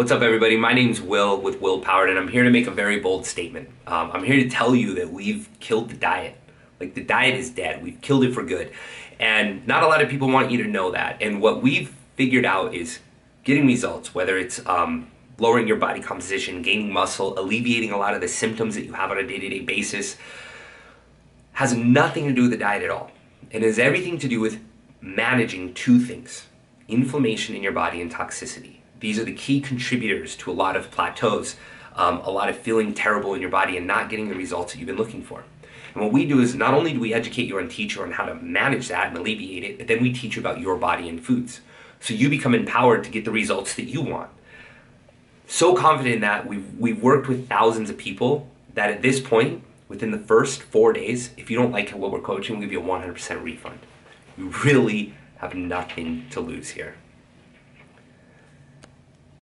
What's up, everybody? My name's Will with Willpowered, and I'm here to make a very bold statement. Um, I'm here to tell you that we've killed the diet. Like, the diet is dead. We've killed it for good. And not a lot of people want you to know that. And what we've figured out is getting results, whether it's um, lowering your body composition, gaining muscle, alleviating a lot of the symptoms that you have on a day to day basis, has nothing to do with the diet at all. It has everything to do with managing two things inflammation in your body and toxicity. These are the key contributors to a lot of plateaus, um, a lot of feeling terrible in your body and not getting the results that you've been looking for. And what we do is not only do we educate you and teach you on how to manage that and alleviate it, but then we teach you about your body and foods. So you become empowered to get the results that you want. So confident in that we've, we've worked with thousands of people that at this point, within the first four days, if you don't like what we're coaching, we'll give you a 100% refund. You really have nothing to lose here.